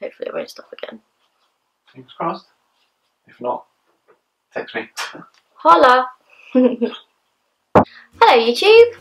Hopefully it won't stop again. Fingers crossed. If not, text me. Holla! Hello YouTube!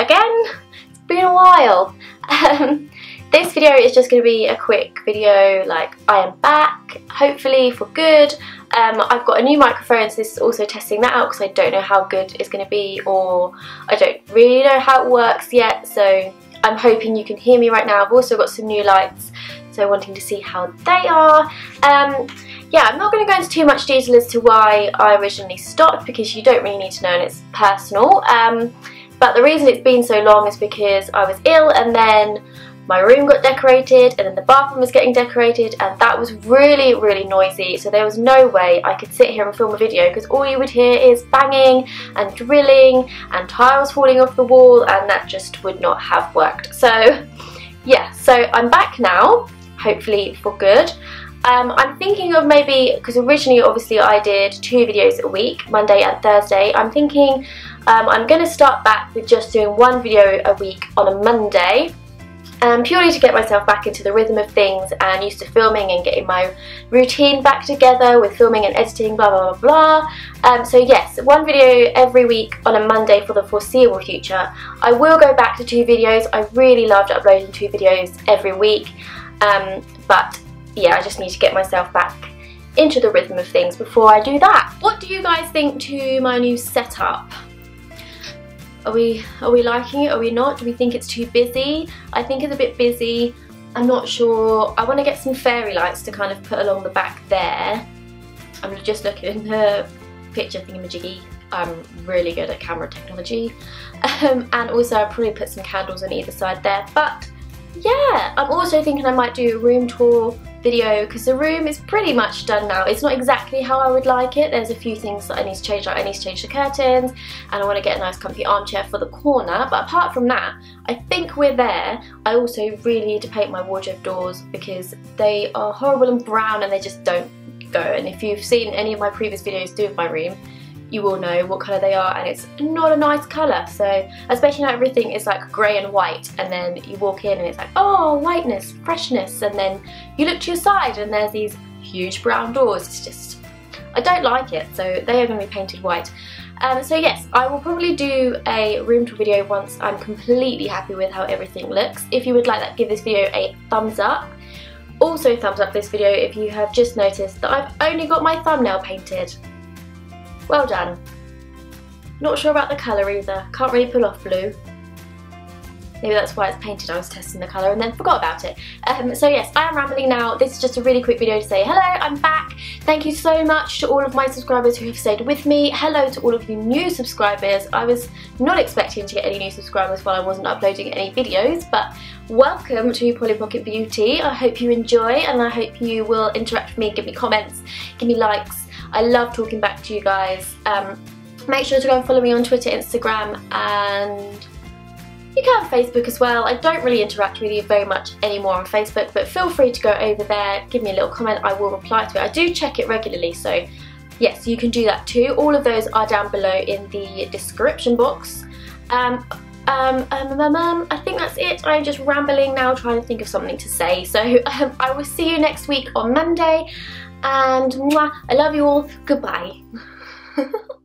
Again, it's been a while. Um, this video is just going to be a quick video like I am back, hopefully for good. Um, I've got a new microphone so this is also testing that out because I don't know how good it's going to be or I don't really know how it works yet so I'm hoping you can hear me right now. I've also got some new lights so wanting to see how they are. Um, yeah, I'm not going to go into too much detail as to why I originally stopped because you don't really need to know and it's personal. Um, but the reason it's been so long is because I was ill and then my room got decorated and then the bathroom was getting decorated and that was really really noisy so there was no way I could sit here and film a video because all you would hear is banging and drilling and tiles falling off the wall and that just would not have worked so yeah so I'm back now hopefully for good um, I'm thinking of maybe, because originally obviously I did two videos a week, Monday and Thursday. I'm thinking um, I'm going to start back with just doing one video a week on a Monday um, purely to get myself back into the rhythm of things and used to filming and getting my routine back together with filming and editing, blah blah blah blah. Um, so yes, one video every week on a Monday for the foreseeable future. I will go back to two videos. I really loved uploading two videos every week, um, but yeah, I just need to get myself back into the rhythm of things before I do that. What do you guys think to my new setup? Are we, are we liking it? Are we not? Do we think it's too busy? I think it's a bit busy. I'm not sure. I want to get some fairy lights to kind of put along the back there. I'm just looking in the picture thingamajiggy. I'm really good at camera technology. Um, and also I'll probably put some candles on either side there. But yeah, I'm also thinking I might do a room tour video because the room is pretty much done now. It's not exactly how I would like it. There's a few things that I need to change. Like I need to change the curtains and I want to get a nice comfy armchair for the corner. But apart from that, I think we're there. I also really need to paint my wardrobe doors because they are horrible and brown and they just don't go. And if you've seen any of my previous videos do with my room, you will know what colour they are and it's not a nice colour. So especially now everything is like grey and white and then you walk in and it's like oh whiteness freshness and then you look to your side and there's these huge brown doors. It's just I don't like it so they are going to be painted white. Um, so yes I will probably do a room tour video once I'm completely happy with how everything looks. If you would like that give this video a thumbs up. Also thumbs up this video if you have just noticed that I've only got my thumbnail painted well done. Not sure about the colour either. Can't really pull off blue. Maybe that's why it's painted. I was testing the colour and then forgot about it. Um, so yes, I am rambling now. This is just a really quick video to say hello, I'm back. Thank you so much to all of my subscribers who have stayed with me. Hello to all of you new subscribers. I was not expecting to get any new subscribers while I wasn't uploading any videos, but welcome to Polly Pocket Beauty. I hope you enjoy and I hope you will interact with me, give me comments, give me likes, I love talking back to you guys. Um, make sure to go and follow me on Twitter, Instagram and you can Facebook as well. I don't really interact with you very much anymore on Facebook, but feel free to go over there, give me a little comment, I will reply to it. I do check it regularly, so yes, you can do that too. All of those are down below in the description box. Um, um, um, um, um, I think that's it. I'm just rambling now, trying to think of something to say. So um, I will see you next week on Monday and mwah, I love you all. Goodbye.